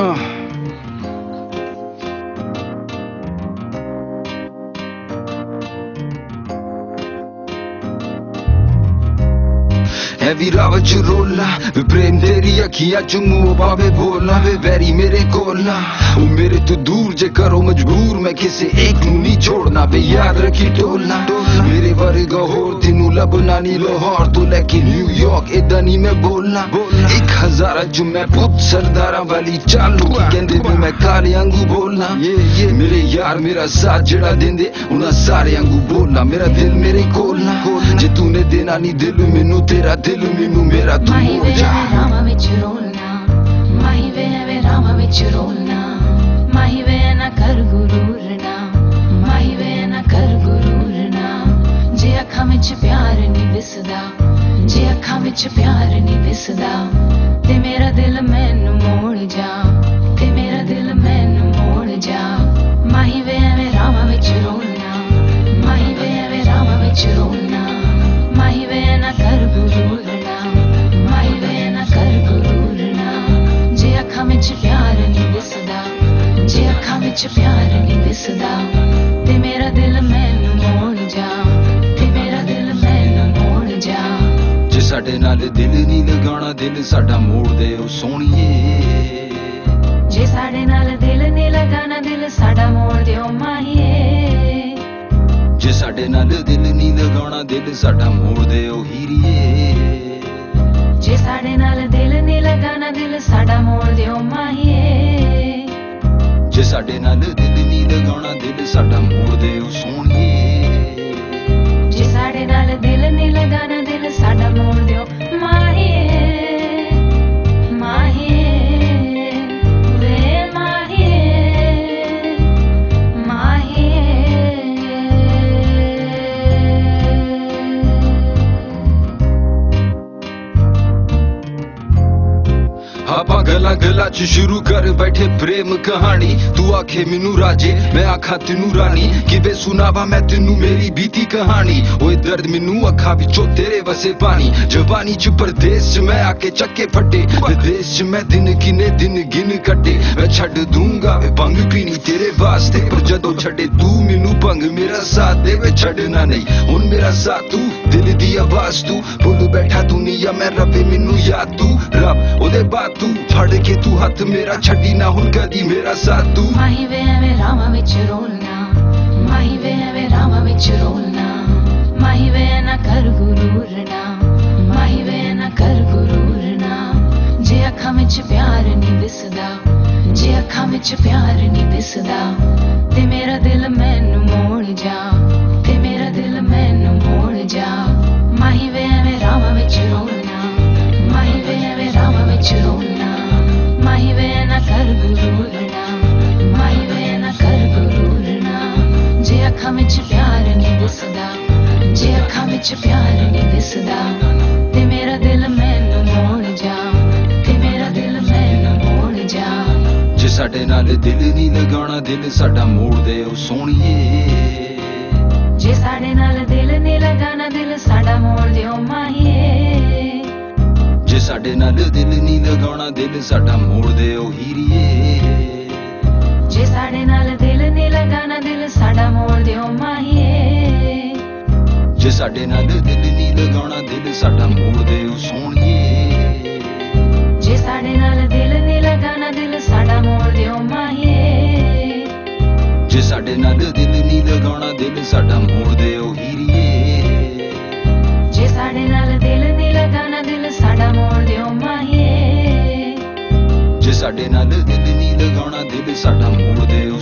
Uh. ਹੈ ਵੀ ਰਾਵ ਚ ਰੋਲਾ ਵੇ ਪ੍ਰੇਮ ਤੇਰੀ ਅੱਖੀਆਂ ਚ ਮੂੰਹ ਪਾਵੇ ਬੋਲਣਾ ਵੇ ਵੈਰੀ ਮੇਰੇ ਕੋਲਾ ਉਹ ਮੇਰੇ ਤੋਂ ਦੂਰ ਜੇ ਕਰੋ ਮਜਬੂਰ ਮੈਂ ਕਿਸੇ ਇੱਕ ਨੂੰ ਨਹੀਂ ਛੋੜਨਾ ਵੇ ਯਾਦ ਰੱਖੀ ਟੋਲਣਾ ਮੇਰੇ ਵਰਗਾ ਹੋਰ ਤੈਨੂੰ ਲੱਭਣਾ ਨਹੀਂ ਲਾਹੌਰ ਤੋਂ ਲੈ ਕੇ ਨਿਊਯਾਰਕ ਇਦਾਂ ਨਹੀਂ ਮੈਂ ਬੋਲਣਾ। ਇੱਕ ਹਜ਼ਾਰਾਂ ਚ ਮੈਂ ਪੁੱਤ ਸਰਦਾਰਾਂ ਵਾਲੀ ਚਾਲੂ ਕਹਿੰਦੇ ਵੀ ਮੈਂ ਕਾਲੇ ਵਾਂਗੂ ਬੋਲਣਾ। ਮੇਰੇ ਯਾਰ ਮੇਰਾ ਸਾਥ ਜਿਹੜਾ ਦਿੰਦੇ ਉਹਨਾਂ ਸਾਰਿਆਂ ਵਾਂਗੂ ਬੋਲਣਾ। ਮੇਰਾ ਦਿਲ ਮੇਰੇ ਕੋਲ ਨਾ। ਜੇ ਤੂੰ ਨੇ ਦੇਣਾ ਨਹੀਂ ਦਿਲ ਮੈਨੂੰ ਤੇਰਾ ਦਿਲ ਮੈਨੂੰ ਮੇਰਾ ਤੂੰ ਮਾਹੀ ਹੋ ਵੇ ਜਾ। ਐਵੇਂ ਰਾਵਾਂ ਵਿੱਚ ਰੋਲਣਾ। ਮਾਹੀ ਵੇ ਵਿੱਚ ਰੋਲਣਾ। ਦਿਸਦਾ। ਜੇ ਅੱਖਾਂ ਵਿੱਚ ਪਿਆਰ ਨਹੀਂ ਦਿਸਦਾ, ਤੇ ਮੇਰਾ ਦਿਲ ਮੈਨੂੰ ਮੋੜ ਜਾ, ਤੇ ਮੇਰਾ ਦਿਲ ਮੈਨੂੰ ਮੋੜ ਜਾ। ਮਾਹੀ ਵੇ ਐਵੇਂ ਰਾਵਾਂ ਵਿੱਚ ਰੋਲਣਾ ਮਾਹੀ ਵੇ ਐਵੇਂ ਰਾਵਾਂ ਵਿੱਚ ਰੋਲਣਾ ਮਾਹੀ ਵੇ ਨਾ ਕਰ ਗੁਰੂਰ ਮਾਹੀ ਵੇ ਨਾ ਕਰ ਗੁਰੂਰ ਜੇ ਅੱਖਾਂ ਵਿੱਚ ਪਿਆਰ ਨਹੀਂ ਦਿਸਦਾ, ਜੇ ਅੱਖਾਂ ਵਿੱਚ ਪਿਆਰ ਸਾਡੇ ਨਾਲ ਦਿਲ ਨਹੀਂ ਲਗਾਉਣਾ ਦਿਲ ਸਾਡਾ ਮੋੜ ਦੇ ਉਹ ਸੋਹਣੀਏ। ਜੇ ਸਾਡੇ ਨਾਲ ਦਿਲ ਨਹੀਂ ਲਗਾਣਾ ਦਿਲ ਸਾਡਾ ਮੋੜ ਦਿਓ ਮਾਹੀਏ। ਜੇ ਸਾਡੇ ਨਾਲ ਦਿਲ ਨਹੀਂ ਲਗਾਉਣਾ ਦਿਲ ਸਾਡਾ ਮੋੜ ਦੇ ਉਹ ਹੀਰੀਏ। ਜੇ ਸਾਡੇ ਨਾਲ ਦਿਲ ਨਹੀਂ ਲਗਾਣਾ ਦਿਲ ਸਾਡਾ ਮੋੜ ਦਿਓ ਮਾਹੀਏ। ਜੇ ਸਾਡੇ ਨਾਲ ਦਿਲ ਨਹੀਂ ਲਗਾਉਣਾ ਦਿਲ ਸਾਡਾ ਮੋੜ ਦੇ ਉਹ ਆਪਾਂ ਗੱਲਾਂ ਚ ਸ਼ੁਰੂ ਕਰ ਬੈਠੇ ਪ੍ਰੇਮ ਕਹਾਣੀ। ਤੂੰ ਆਖੇ ਮੈਨੂੰ ਰਾਜੇ, ਮੈਂ ਆਖਾਂ ਤੈਨੂੰ ਰਾਣੀ। ਕਿਵੇਂ ਸੁਣਾਵਾ ਮੈਂ ਤੈਨੂੰ ਮੇਰੀ ਬੀਤੀ ਕਹਾਣੀ। ਓਏ ਦਰਦ ਮੈਨੂੰ ਅੱਖਾਂ ਵਿੱਚੋਂ ਤੇਰੇ ਵਸੇ ਪਾਣੀ। ਜਵਾਨੀ ਚ ਪਰਦੇਸ ਚ ਮੈਂ ਆਕੇ ਚੱਕੇ ਫੱਟੇ। ਵਿਦੇਸ਼ ਚ ਮੈਂ ਦਿਨ ਕਿਨੇ ਦਿਨ ਗਿਨ ਕੱਟੇ। ਮੈਂ ਛੱਡ ਦੂੰਗਾ ਵੇ ਭੰਗ ਪੀਣੀ ਤੇਰੇ ਵਾਸਤੇ। ਪਰ ਜਦੋਂ ਛੱਡੇ ਤੂੰ ਮੈਨੂੰ ਭੰਗ, ਮੇਰਾ ਸਾਥ ਦੇਵੇ ਛੱਡਣਾ ਨਹੀਂ। ਹੁਣ ਮੇਰਾ ਸਾਥ ਤੂੰ, ਦਿਲ ਦੀ ਆਵਾਜ਼ ਤੂੰ। ਭੁੱਲ ਬੈਠਾ ਦੁਨੀਆ ਮੈਂ, ਰੱਬੇ ਮੈਨੂੰ ਯਾਦ ਤੂੰ। ਰੱਬ, ਉਹਦੇ ਬਾਅਦ ਤੂੰ ਫੜ ਕੇ ਤੂੰ ਹੱਥ ਮੇਰਾ ਛੱਡੀ ਨਾ ਹੁਣ ਕਦੀ ਮੇਰਾ ਸਾਥ ਤੂੰ ਮਾਹੀ ਵੇ ਐਵੇਂ ਰਾਵਾਂ ਵਿੱਚ ਰੋਲਣਾ ਮਾਹੀ ਵੇ ਐਵੇਂ ਰਾਵਾਂ ਵਿੱਚ ਰੋਲਣਾ ਮਾਹੀ ਵੇ ਨਾ ਕਰ ਗੁਰੂਰ ਮਾਹੀ ਵੇ ਨਾ ਕਰ ਗੁਰੂਰ ਜੇ ਅੱਖਾਂ ਵਿੱਚ ਪਿਆਰ ਨਹੀਂ ਦਿਸਦਾ, ਜੇ ਅੱਖਾਂ ਵਿੱਚ ਪਿਆਰ ਨਹੀਂ ਦਿਸਦਾ, ਤੇ ਮੇਰਾ ਦਿਲ ਮੈਂ ਦਿਸਦਾ ਤੇ ਮੇਰਾ ਦਿਲ ਮੈਨੂੰ ਮੋੜ ਜਾ ਤੇ ਮੇਰਾ ਦਿਲ ਮੈਨੂੰ ਮੋੜ ਜਾ। ਜੇ ਸਾਡੇ ਨਾਲ ਦਿਲ ਨਹੀਂ ਲਗਾਉਣਾ ਦਿਲ ਸਾਡਾ ਮੋੜ ਦੇ ਉਹ ਸੋਹਣੀਏ। ਜੇ ਸਾਡੇ ਨਾਲ ਦਿਲ ਨਹੀਂ ਲਗਾਣਾ ਦਿਲ ਸਾਡਾ ਮੋੜ ਦਿਓ ਮਾਹੀਏ। ਜੇ ਸਾਡੇ ਨਾਲ ਦਿਲ ਨਹੀਂ ਲਗਾਉਣਾ ਦਿਲ ਸਾਡਾ ਮੋੜ ਦੇ ਉਹ ਹੀਰੀਏ। ਜੇ ਸਾਡੇ ਨਾਲ ਦਿਲ ਨਹੀਂ ਲਗਾਣਾ ਦਿਲ ਸਾਡਾ ਮੋੜ ਦਿਓ ਮਾਹੀਏ। ਜੇ ਸਾਡੇ ਨਾਲ ਦਿਲ ਨਹੀਂ ਲਗਾਉਣਾ ਦਿਲ ਸਾਡਾ ਮੋੜ ਦੇ ਉਹ ਸੋਹਣੀਏ। ਜੇ ਸਾਡੇ ਨਾਲ ਦਿਲ ਨਹੀਂ ਲਗਾਣਾ ਦਿਲ ਸਾਡਾ ਮੋੜ ਦਿਓ ਮਾਹੀਏ। ਜੇ ਸਾਡੇ ਨਾਲ ਦਿਲ ਨਹੀਂ ਲਗਾਉਣਾ ਦਿਲ ਸਾਡਾ ਮੋੜ ਦੇ ਉਹ ਹੀਰੀਏ। ਜੇ ਸਾਡੇ ਨਾਲ ਦਿਲ ਨਹੀਂ ਲਗਾਣਾ ਦਿਲ ਸਾਡਾ ਮੋੜ ਦਿਓ ਮਾਹੀਏ। ਜੇ ਸਾਡੇ ਨਾਲ ਦਿਲ ਨਹੀਂ ਲਗਾਉਣਾ ਦਿਲ ਸਾਡਾ ਮੋੜ ਦੇ ਉਹ